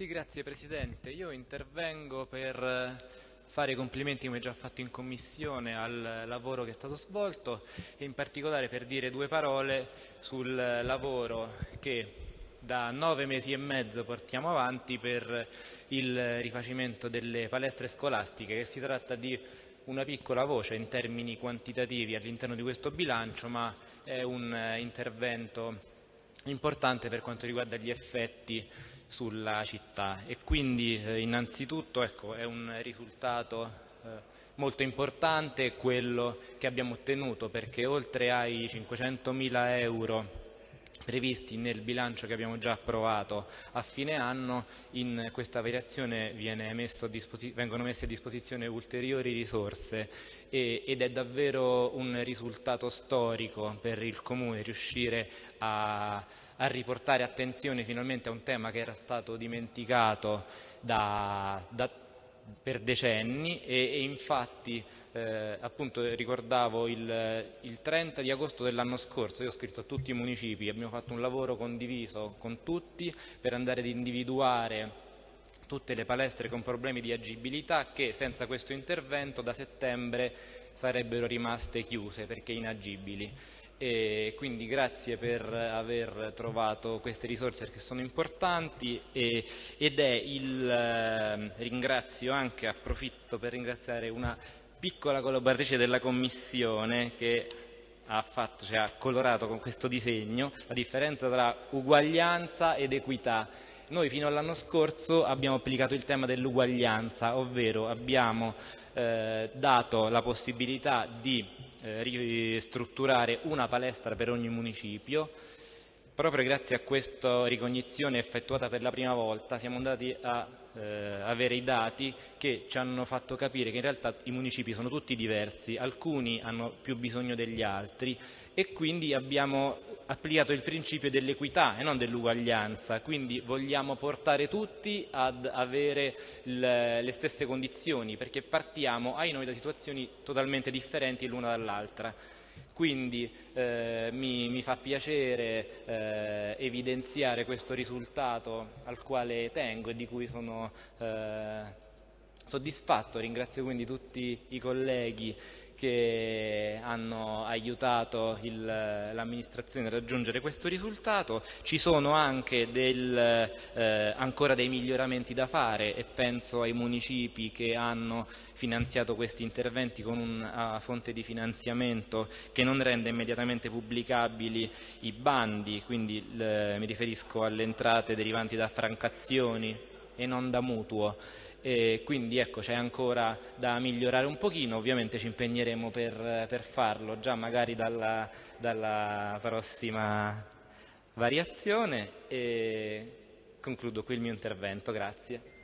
Sì, grazie Presidente. Io intervengo per eh, fare i complimenti, come già fatto in Commissione, al lavoro che è stato svolto e in particolare per dire due parole sul lavoro che da nove mesi e mezzo portiamo avanti per il rifacimento delle palestre scolastiche, che si tratta di una piccola voce in termini quantitativi all'interno di questo bilancio, ma è un eh, intervento importante per quanto riguarda gli effetti sulla città. E quindi eh, innanzitutto ecco, è un risultato eh, molto importante quello che abbiamo ottenuto perché oltre ai 500.000 euro previsti nel bilancio che abbiamo già approvato a fine anno, in questa variazione vengono messe a disposizione ulteriori risorse e, ed è davvero un risultato storico per il Comune riuscire a, a riportare attenzione finalmente a un tema che era stato dimenticato da, da per decenni e, e infatti eh, appunto ricordavo il, il, 30 di agosto dell'anno scorso, io ho scritto a tutti i municipi, abbiamo fatto un lavoro condiviso con tutti per andare ad individuare tutte le palestre con problemi di agibilità che senza questo intervento da settembre sarebbero rimaste chiuse perché inagibili e quindi grazie per aver trovato queste risorse perché sono importanti e, ed è il eh, ringrazio anche, approfitto per ringraziare una piccola collaboratrice della Commissione che ha, fatto, cioè, ha colorato con questo disegno la differenza tra uguaglianza ed equità. Noi fino all'anno scorso abbiamo applicato il tema dell'uguaglianza, ovvero abbiamo eh, dato la possibilità di eh, ristrutturare una palestra per ogni municipio. Proprio grazie a questa ricognizione effettuata per la prima volta siamo andati a eh, avere i dati che ci hanno fatto capire che in realtà i municipi sono tutti diversi, alcuni hanno più bisogno degli altri e quindi abbiamo applicato il principio dell'equità e non dell'uguaglianza, quindi vogliamo portare tutti ad avere le stesse condizioni perché partiamo ai noi da situazioni totalmente differenti l'una dall'altra. Quindi eh, mi, mi, fa piacere eh, evidenziare questo risultato al quale tengo e di cui sono eh, soddisfatto. Ringrazio quindi tutti i colleghi che hanno aiutato l'amministrazione a raggiungere questo risultato. Ci sono anche del, eh, ancora dei miglioramenti da fare e penso ai municipi che hanno finanziato questi interventi con una fonte di finanziamento che non rende immediatamente pubblicabili i bandi, quindi le, mi riferisco alle entrate derivanti da francazioni e non da mutuo e quindi ecco c'è ancora da migliorare un pochino, ovviamente ci impegneremo per, per farlo già magari dalla, dalla prossima variazione. E concludo qui il mio intervento, grazie.